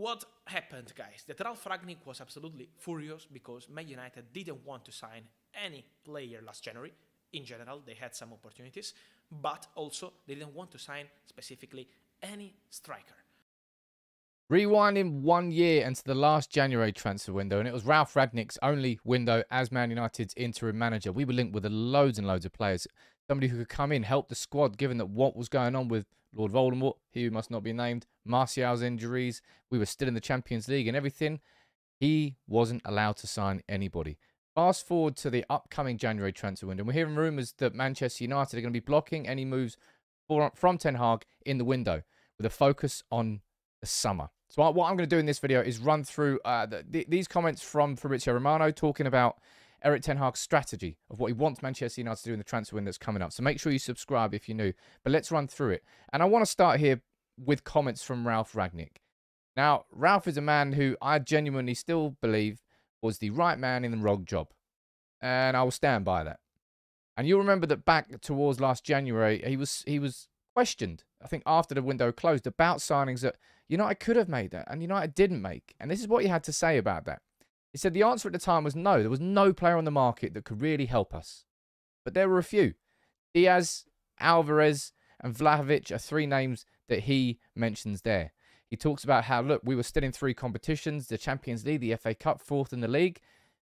What happened, guys? That Ralf Rangnick was absolutely furious because Man United didn't want to sign any player last January. In general, they had some opportunities, but also they didn't want to sign specifically any striker. Rewinding one year into the last January transfer window, and it was Ralf Rangnick's only window as Man United's interim manager. We were linked with loads and loads of players. Somebody who could come in, help the squad, given that what was going on with Lord Voldemort, he who must not be named, Martial's injuries, we were still in the Champions League and everything. He wasn't allowed to sign anybody. Fast forward to the upcoming January transfer window. We're hearing rumours that Manchester United are going to be blocking any moves for, from Ten Hag in the window with a focus on the summer. So what I'm going to do in this video is run through uh, the, these comments from Fabrizio Romano talking about Erik Ten Hag's strategy of what he wants Manchester United to do in the transfer window that's coming up. So make sure you subscribe if you're new. But let's run through it. And I want to start here with comments from Ralf Rangnick. Now, Ralf is a man who I genuinely still believe was the right man in the wrong job. And I will stand by that. And you'll remember that back towards last January, he was he was questioned, I think after the window closed, about signings that United could have made that and United didn't make. And this is what he had to say about that. He said the answer at the time was no. There was no player on the market that could really help us. But there were a few. Diaz, Alvarez, and Vlahovic are three names that he mentions there. He talks about how, look, we were still in three competitions the Champions League, the FA Cup, fourth in the league.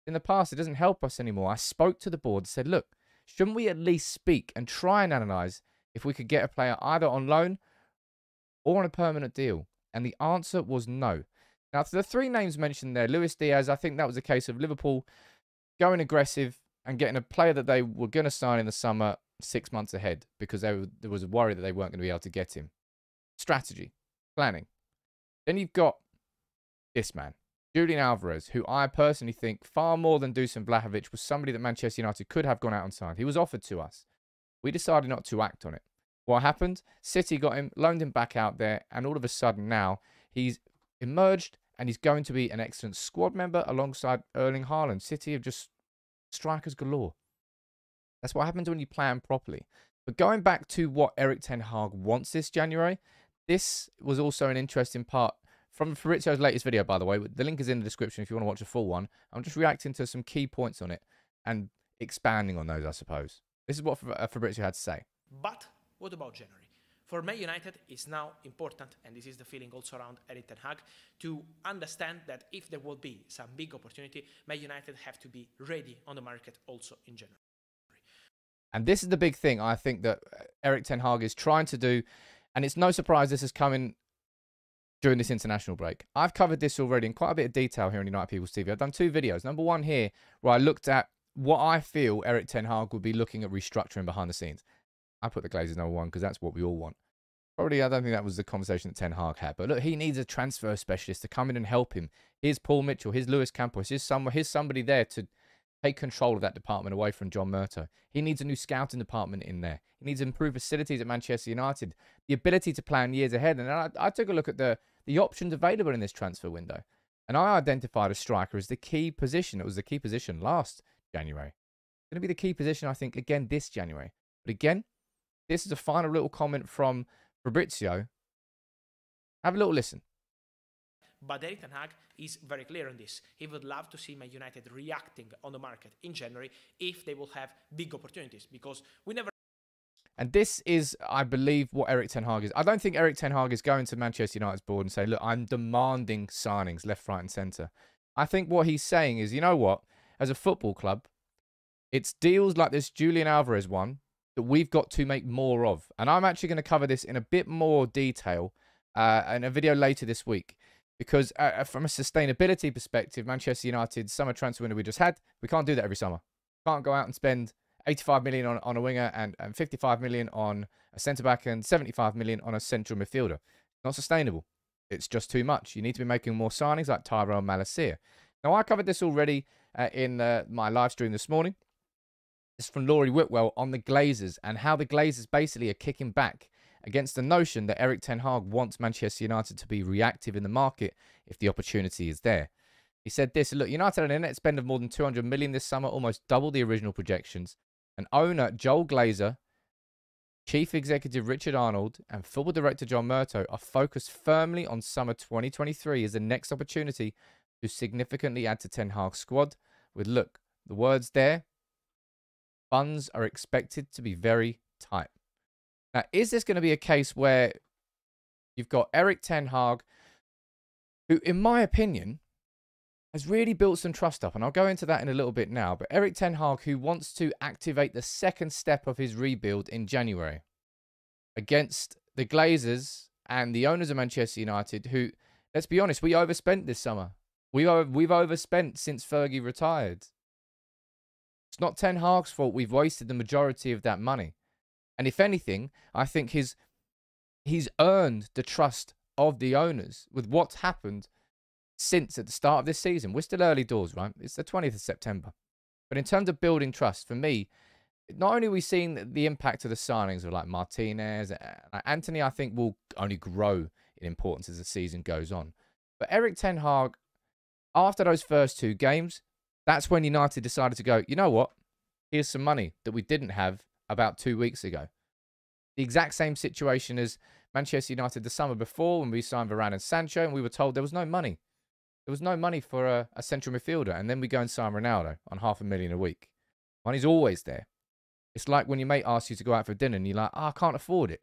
In the past, it doesn't help us anymore. I spoke to the board and said, look, shouldn't we at least speak and try and analyse if we could get a player either on loan or on a permanent deal? And the answer was no. Now, for the three names mentioned there, Luis Diaz, I think that was a case of Liverpool going aggressive and getting a player that they were going to sign in the summer six months ahead because were, there was a worry that they weren't going to be able to get him. Strategy, planning. Then you've got this man, Julian Alvarez, who I personally think far more than Dusan Vlahovic was somebody that Manchester United could have gone out and signed. He was offered to us. We decided not to act on it. What happened? City got him, loaned him back out there, and all of a sudden now he's emerged and he's going to be an excellent squad member alongside Erling Haaland. City have just strikers galore. That's what happens when you plan properly. But going back to what Erik Ten Hag wants this January, this was also an interesting part from Fabrizio's latest video, by the way. The link is in the description if you want to watch a full one. I'm just reacting to some key points on it and expanding on those, I suppose. This is what uh, Fabrizio had to say. But what about January? For Man United, it's now important, and this is the feeling also around Erik Ten Hag, to understand that if there will be some big opportunity, Man United have to be ready on the market also in January. And this is the big thing I think that uh, Erik Ten Hag is trying to do, and it's no surprise this is coming during this international break. I've covered this already in quite a bit of detail here on United People's TV. I've done two videos. Number one here, where I looked at what I feel Erik Ten Hag would be looking at restructuring behind the scenes. I put the Glazers number one because that's what we all want. Probably, I don't think that was the conversation that Ten Hag had. But look, he needs a transfer specialist to come in and help him. Here's Paul Mitchell. Here's Luis Campos. Here's, some, here's somebody there to take control of that department away from John Murtough. He needs a new scouting department in there. He needs improved facilities at Manchester United. The ability to plan years ahead. And I, I took a look at the, the options available in this transfer window. And I identified a striker as the key position. It was the key position last January. It's going to be the key position, I think, again this January. But again, this is a final little comment from Fabrizio. Have a little listen. But Erik Ten Hag is very clear on this. He would love to see Man United reacting on the market in January if they will have big opportunities because we never. And this is, I believe, what Erik Ten Hag is. I don't think Erik Ten Hag is going to Manchester United's board and say, look, I'm demanding signings left, right, and centre. I think what he's saying is, you know what? As a football club, it's deals like this Julian Alvarez one that we've got to make more of. And I'm actually going to cover this in a bit more detail uh, in a video later this week. Because uh, uh, from a sustainability perspective, Manchester United summer transfer window we just had, we can't do that every summer. Can't go out and spend 85 million on, on a winger and, and 55 million on a centre back and 75 million on a central midfielder. Not sustainable. It's just too much. You need to be making more signings like Tyrell Malacia. Now, I covered this already uh, in uh, my live stream this morning. Is from Laurie Whitwell on the Glazers and how the Glazers basically are kicking back against the notion that Erik Ten Hag wants Manchester United to be reactive in the market if the opportunity is there. He said this, look, United had a net spend of more than 200 million this summer, almost double the original projections. And owner Joel Glazer Chief Executive Richard Arnold and Football Director John Murtough are focused firmly on summer 2023 as the next opportunity to significantly add to Ten Hag's squad. With look, the words there, funds are expected to be very tight. Now, is this going to be a case where you've got Erik Ten Hag, who, in my opinion, has really built some trust up, and I'll go into that in a little bit now. But Erik Ten Hag, who wants to activate the second step of his rebuild in January against the Glazers and the owners of Manchester United, who, let's be honest, we overspent this summer. We are, we've overspent since Fergie retired. It's not Ten Hag's fault. We've wasted the majority of that money. And if anything, I think his he's earned the trust of the owners with what's happened since at the start of this season. We're still early doors, right? It's the 20th of September. But in terms of building trust, for me, not only are we seeing the impact of the signings of like Martinez, uh, Antony, I think will only grow in importance as the season goes on. But Erik Ten Hag, after those first two games, that's when United decided to go, you know what? Here's some money that we didn't have about two weeks ago. The exact same situation as Manchester United the summer before when we signed Varane and Sancho, and we were told there was no money. There was no money for a, a central midfielder, and then we go and sign Ronaldo on half a million a week. Money's always there. It's like when your mate asks you to go out for dinner and you're like, oh, I can't afford it.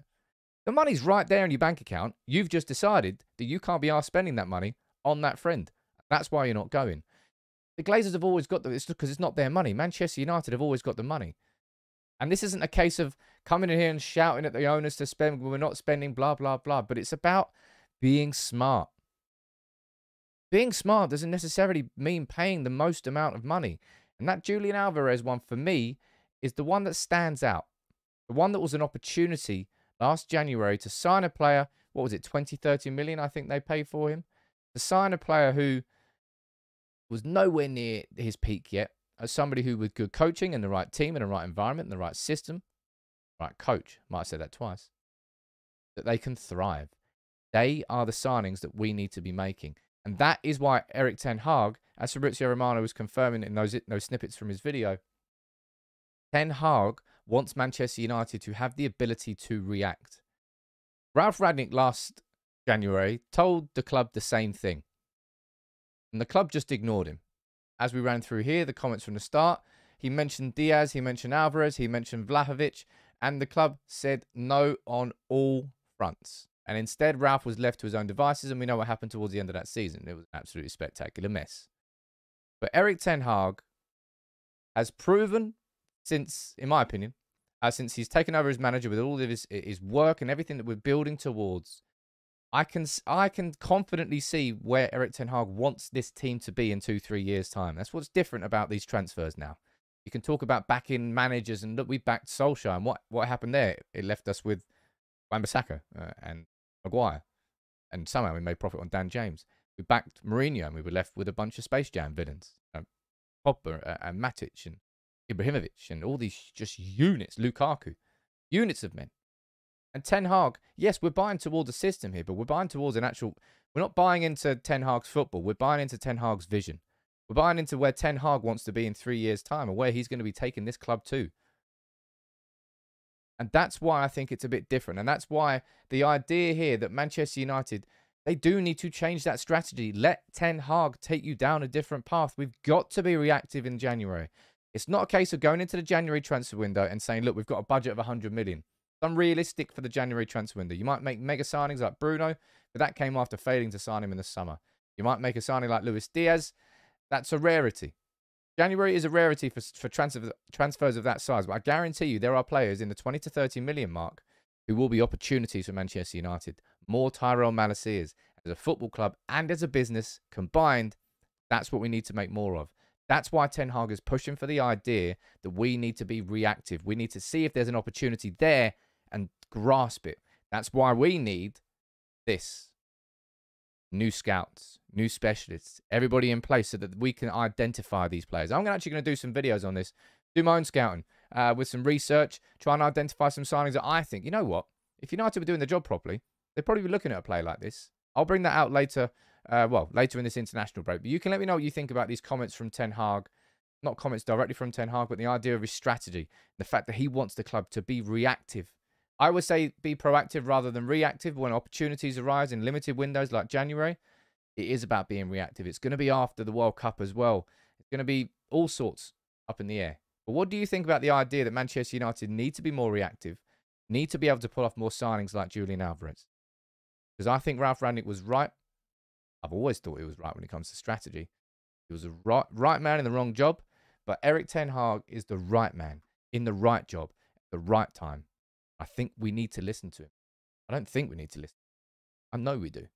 The money's right there in your bank account. You've just decided that you can't be asked spending that money on that friend. That's why you're not going. The Glazers have always got the, it's because it's not their money. Manchester United have always got the money. And this isn't a case of coming in here and shouting at the owners to spend when we're not spending, blah, blah, blah. But it's about being smart. Being smart doesn't necessarily mean paying the most amount of money. And that Julian Alvarez one, for me, is the one that stands out. The one that was an opportunity last January to sign a player, what was it, 20, 30 million, I think they paid for him. To sign a player who was nowhere near his peak yet, as somebody who with good coaching and the right team and the right environment and the right system, right coach, might have said that twice, that they can thrive. They are the signings that we need to be making. And that is why Erik Ten Hag, as Fabrizio Romano was confirming in those, those snippets from his video, Ten Hag wants Manchester United to have the ability to react. Ralf Rangnick last January told the club the same thing. And the club just ignored him. As we ran through here, the comments from the start, he mentioned Diaz, he mentioned Alvarez, he mentioned Vlahovic, and the club said no on all fronts. And instead, Ralf was left to his own devices, and we know what happened towards the end of that season. It was an absolutely spectacular mess. But Erik Ten Hag has proven since, in my opinion, uh, since he's taken over as manager with all of his, his work and everything that we're building towards, I can I can confidently see where Erik Ten Hag wants this team to be in two three years time. That's what's different about these transfers now. You can talk about backing managers and look, we backed Solskjaer and what what happened there? It left us with Wan-Bissaka uh, and Maguire. And somehow we made profit on Dan James. We backed Mourinho and we were left with a bunch of Space Jam villains. Um, Pogba uh, and Matic and Ibrahimovic and all these just units, Lukaku, units of men. And Ten Hag, yes, we're buying towards a system here, but we're buying towards an actual. We're not buying into Ten Hag's football. We're buying into Ten Hag's vision. We're buying into where Ten Hag wants to be in three years' time and where he's going to be taking this club to. And that's why I think it's a bit different. And that's why the idea here that Manchester United, they do need to change that strategy. Let Ten Hag take you down a different path. We've got to be reactive in January. It's not a case of going into the January transfer window and saying, look, we've got a budget of 100 million. It's unrealistic for the January transfer window. You might make mega signings like Bruno, but that came after failing to sign him in the summer. You might make a signing like Luis Diaz. That's a rarity. January is a rarity for, for transfer, transfers of that size, but I guarantee you there are players in the 20 to 30 million mark who will be opportunities for Manchester United. More Tyrell Malacias as a football club and as a business combined. That's what we need to make more of. That's why Ten Hag is pushing for the idea that we need to be reactive. We need to see if there's an opportunity there and grasp it. That's why we need this new scouts, new specialists, everybody in place so that we can identify these players. I'm actually going to do some videos on this, do my own scouting uh, with some research, try and identify some signings that I think, you know what, if United were doing the job properly, they'd probably be looking at a play like this. I'll bring that out later, uh, well, later in this international break. But you can let me know what you think about these comments from Ten Hag. Not comments directly from Ten Hag, but the idea of his strategy, the fact that he wants the club to be reactive I would say be proactive rather than reactive when opportunities arise in limited windows like January. It is about being reactive. It's going to be after the World Cup as well. It's going to be all sorts up in the air. But what do you think about the idea that Manchester United need to be more reactive, need to be able to pull off more signings like Julian Alvarez? Because I think Ralf Rangnick was right. I've always thought he was right when it comes to strategy. He was a right, right man in the wrong job, but Erik Ten Hag is the right man in the right job at the right time. I think we need to listen to him. I don't think we need to listen. I know we do.